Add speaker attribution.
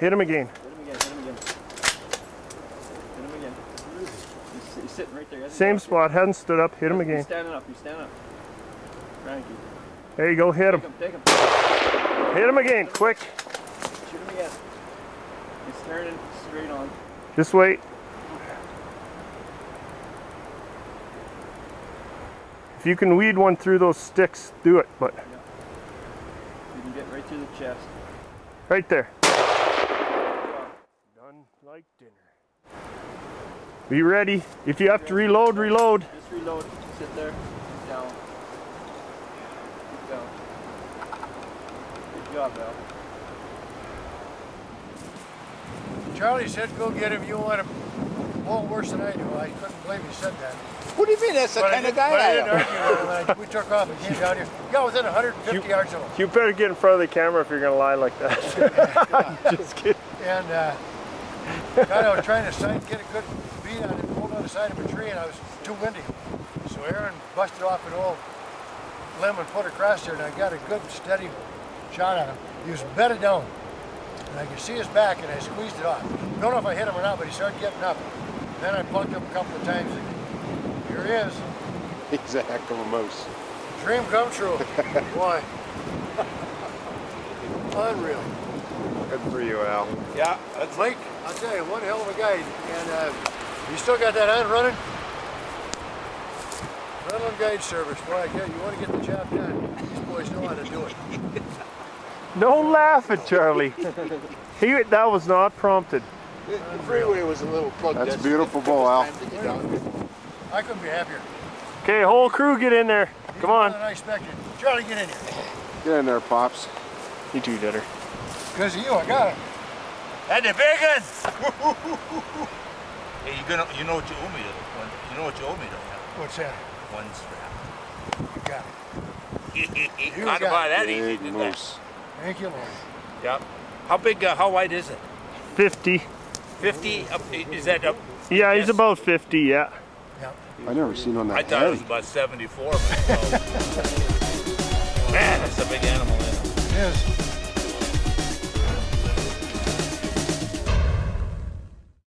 Speaker 1: Hit him again.
Speaker 2: Hit him again, hit him again. Hit him again. He's, he's sitting right there.
Speaker 1: Same spot. Hadn't stood up. Hit him
Speaker 2: He's
Speaker 1: again.
Speaker 2: standing up, he's standing up. Frankie.
Speaker 1: There you go. Hit
Speaker 2: Take
Speaker 1: him.
Speaker 2: him, take him.
Speaker 1: Hit him again. Quick.
Speaker 2: Shoot him again. He's turning straight on.
Speaker 1: Just wait. If you can weed one through those sticks, do it. But
Speaker 2: You can get right through the chest.
Speaker 1: right there. Done like dinner. Be ready. If you have to reload, reload.
Speaker 2: Just reload. Sit there. Keep down. Keep down. Good job, Val.
Speaker 3: Charlie said go get him. You want him more worse than I do. I couldn't believe he said that.
Speaker 4: What do you mean? That's the
Speaker 3: But
Speaker 4: kind of
Speaker 3: didn't- but I
Speaker 4: guy I am.
Speaker 3: argue with him. and I- We took off and came down here. Got within 150 yards of him.
Speaker 1: You better get in front of the camera if you're gonna lie like that. Just kidding.
Speaker 3: And uh, kind was trying to sight, get a good beat on him, hold on the side of a tree, and I was too windy. So Aaron busted off an old limb and put it across there, and I got a good steady shot on him. He was bedded down, and I could see his back, and I squeezed it off. Don't know if I hit him or not, but he started getting up. Then I plucked him a couple of times. And here he is.
Speaker 4: He's a heck of a moose.
Speaker 3: Dream come true. Boy. Unreal.
Speaker 4: Good for you, Al.
Speaker 2: Yeah, that's
Speaker 3: Mike, I'll tell you, one hell of a guy. And uh, you still got that on running? Rental and guide service. Boy, I tell you, you want to get the job done. These boys know how to do it.
Speaker 1: No laughing, Charlie. He, that was not prompted.
Speaker 4: The freeway was a little plug.
Speaker 5: That's a beautiful bull, Al.
Speaker 3: I couldn't be happier.
Speaker 1: Okay, whole crew get in there.
Speaker 3: He's
Speaker 1: Come on.
Speaker 3: than I expected. Charlie, get in here.
Speaker 5: Get in there, Pops.
Speaker 1: You too, Ditter.
Speaker 3: Because of you, I got it.
Speaker 6: And the big one. hey, you gonna, you know what you owe me though. One, you know what you owe me though.
Speaker 3: What's that?
Speaker 6: One strap.
Speaker 3: You got it.
Speaker 6: Not
Speaker 3: got
Speaker 6: about that easy,
Speaker 5: Big
Speaker 6: did that?
Speaker 5: moose.
Speaker 3: Thank you, Lord.
Speaker 6: Yeah. How big? Uh, how wide is it?
Speaker 1: 50.
Speaker 6: Fifty? Up, is that up?
Speaker 1: Yeah, he's about 50, yeah.
Speaker 5: I never seen one that
Speaker 6: I thought it was about seventy-four. But, uh, man, that's a big animal. Isn't it?
Speaker 3: It is.